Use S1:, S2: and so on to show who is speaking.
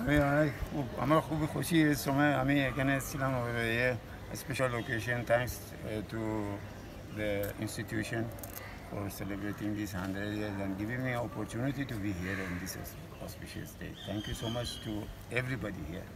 S1: I অনেক খুব আমরা খুবই খুশি এই সময় আমি এখানে এসেছিলাম ইয়ে special location thanks to the institution for celebrating these 100 years and giving me opportunity to be here on this auspicious day. Thank you so much to everybody here.